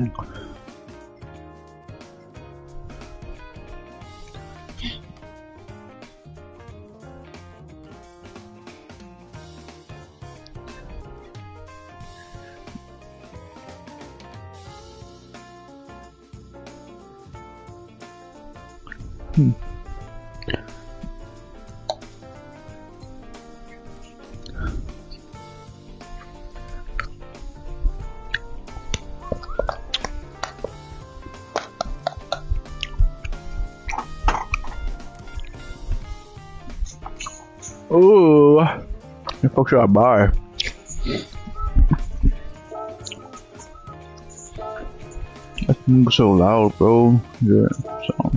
なんか、Hmm. Ooh, the fuck should I buy? That's so loud, bro. Yeah, so.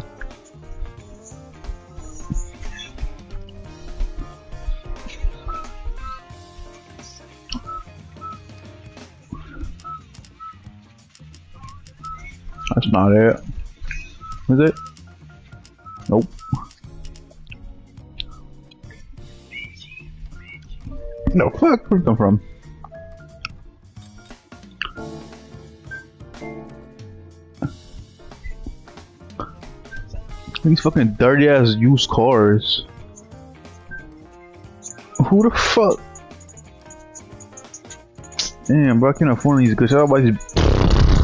Not it. Is it? Nope. No, fuck, where'd it come from? These fucking dirty ass used cars. Who the fuck? Damn, bro, I can't afford these good shit. Everybody's.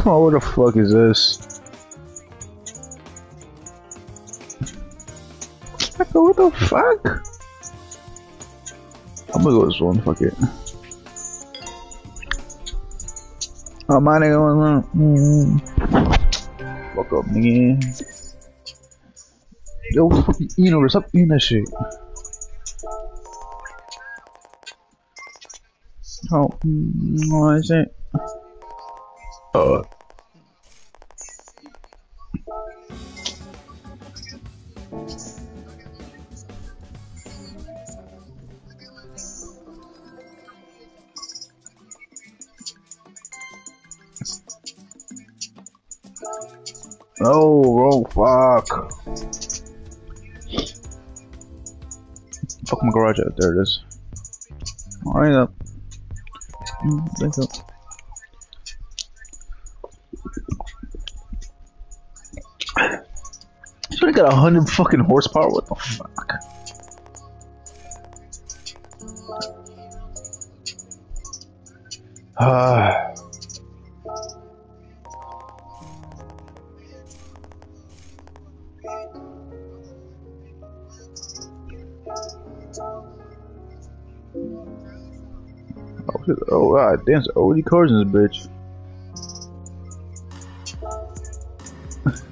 Oh, what the fuck is this? The fuck? I'm gonna go this one, fuck it. Oh, my nigga was mm Fuck up, nigga. Yo, fucking Eno, stop eating that shit. Oh, what is it? Uh. Oh, wrong fuck. Fuck my garage out. There it is. Alright up. You. This only got a hundred fucking horsepower. What the fuck? Ah. Oh, shit. oh some OD cars in this bitch.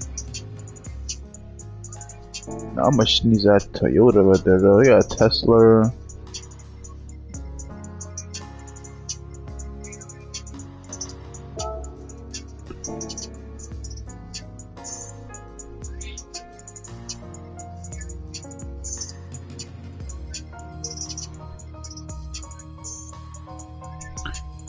Nah, I'm gonna sneeze at Toyota right there though. They got a Tesla.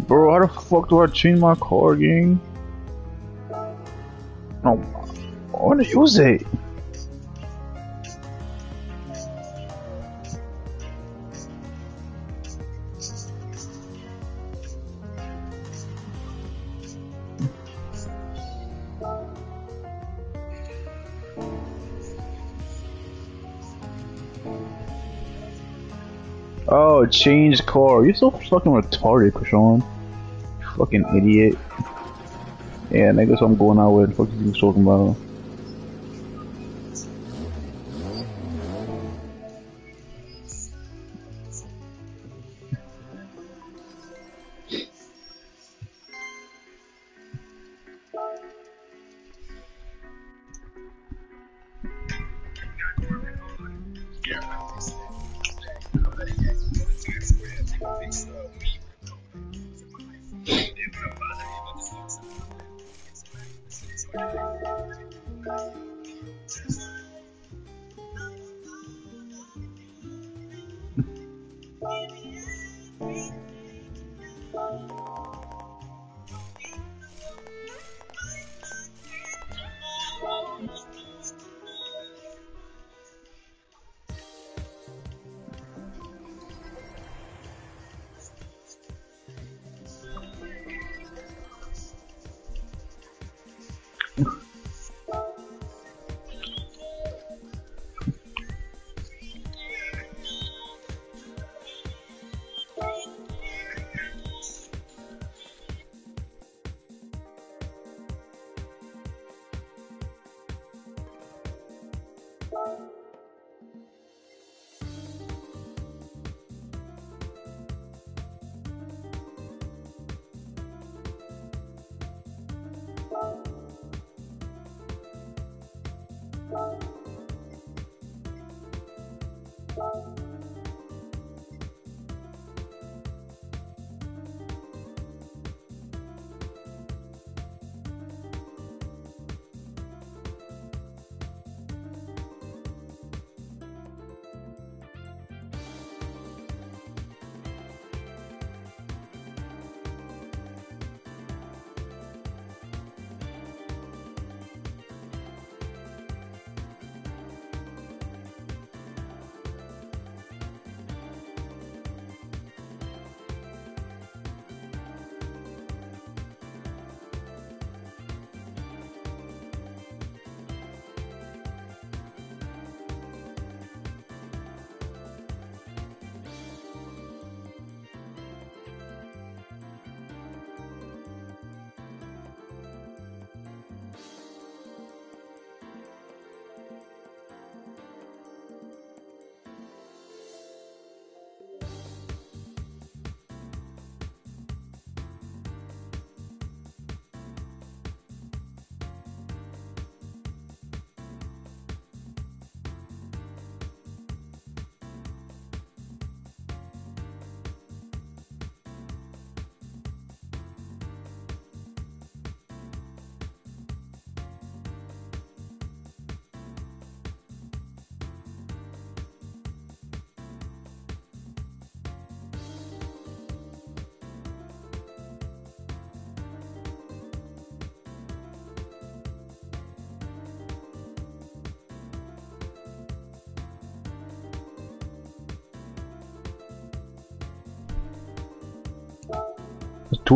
Bro, how the fuck do I change my car, gang? No, I wanna use it. Oh, change car. You're so fucking retarded, Krishan. Fucking idiot. Yeah, nigga, I'm going out with. Fuck you talking about? Thank you.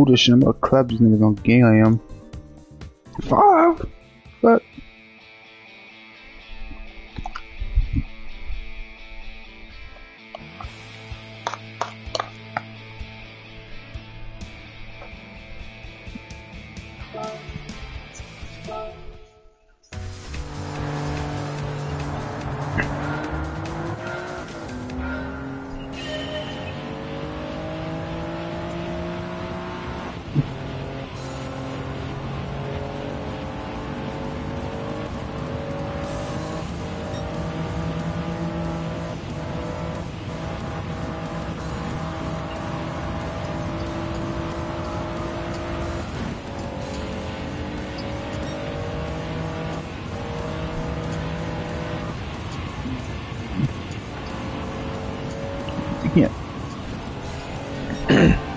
do this shit. I'm a to clap these niggas on gang I am. Five? But. Thank Yeah.